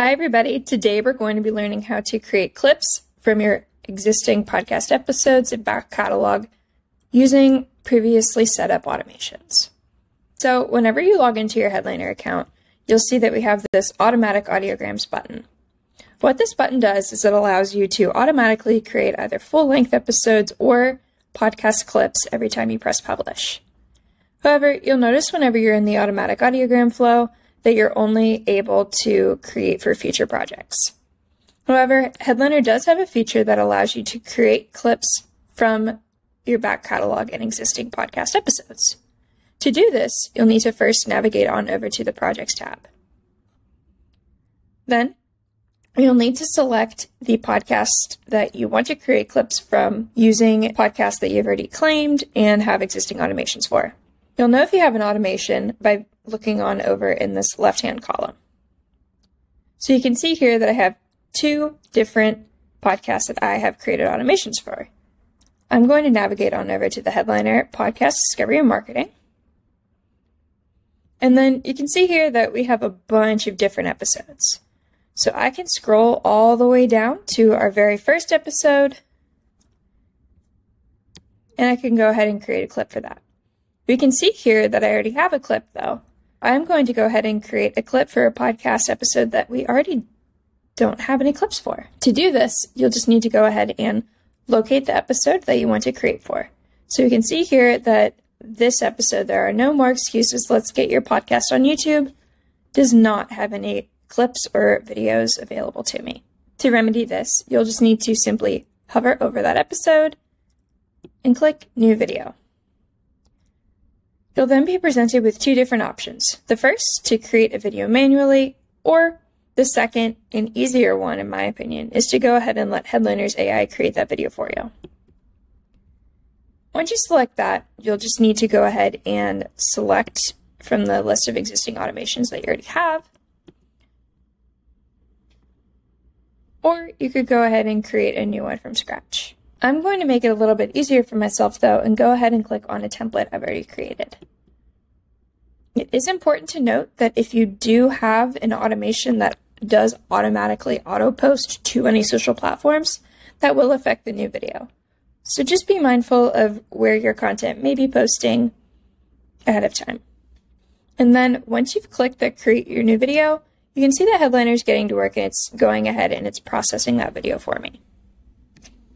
Hi, everybody. Today we're going to be learning how to create clips from your existing podcast episodes and back catalog using previously set up automations. So, whenever you log into your Headliner account, you'll see that we have this automatic audiograms button. What this button does is it allows you to automatically create either full length episodes or podcast clips every time you press publish. However, you'll notice whenever you're in the automatic audiogram flow that you're only able to create for future projects. However, Headliner does have a feature that allows you to create clips from your back catalog and existing podcast episodes. To do this, you'll need to first navigate on over to the Projects tab. Then, you'll need to select the podcast that you want to create clips from using podcasts that you've already claimed and have existing automations for. You'll know if you have an automation by looking on over in this left-hand column. So you can see here that I have two different podcasts that I have created automations for. I'm going to navigate on over to the headliner podcast discovery and marketing. And then you can see here that we have a bunch of different episodes. So I can scroll all the way down to our very first episode and I can go ahead and create a clip for that. We can see here that I already have a clip though. I'm going to go ahead and create a clip for a podcast episode that we already don't have any clips for. To do this, you'll just need to go ahead and locate the episode that you want to create for. So you can see here that this episode, There Are No More Excuses, Let's Get Your Podcast on YouTube, does not have any clips or videos available to me. To remedy this, you'll just need to simply hover over that episode and click New Video. You'll then be presented with two different options. The first, to create a video manually, or the second, and easier one in my opinion, is to go ahead and let Headliner's AI create that video for you. Once you select that, you'll just need to go ahead and select from the list of existing automations that you already have. Or you could go ahead and create a new one from scratch. I'm going to make it a little bit easier for myself though and go ahead and click on a template I've already created. It is important to note that if you do have an automation that does automatically auto post to any social platforms, that will affect the new video. So just be mindful of where your content may be posting ahead of time. And then once you've clicked the create your new video, you can see that Headliner is getting to work and it's going ahead and it's processing that video for me.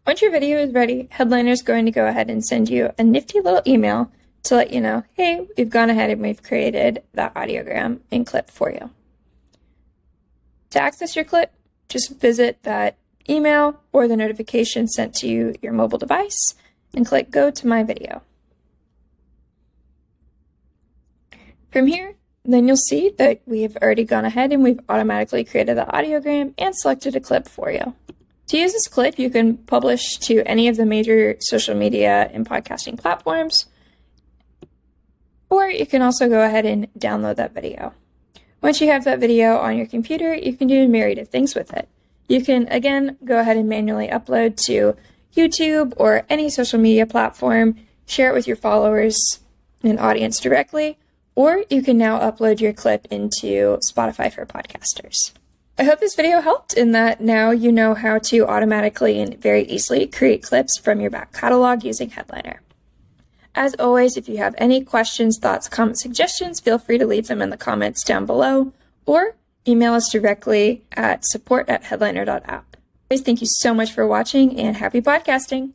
Once your video is ready, Headliner is going to go ahead and send you a nifty little email to let you know, hey, we've gone ahead and we've created that audiogram and clip for you. To access your clip, just visit that email or the notification sent to you, your mobile device and click go to my video. From here, then you'll see that we've already gone ahead and we've automatically created the audiogram and selected a clip for you. To use this clip, you can publish to any of the major social media and podcasting platforms, or you can also go ahead and download that video. Once you have that video on your computer, you can do a myriad of things with it. You can, again, go ahead and manually upload to YouTube or any social media platform, share it with your followers and audience directly, or you can now upload your clip into Spotify for podcasters. I hope this video helped in that now you know how to automatically and very easily create clips from your back catalog using Headliner. As always, if you have any questions, thoughts, comments, suggestions, feel free to leave them in the comments down below or email us directly at support at headliner.app. Thank you so much for watching and happy podcasting.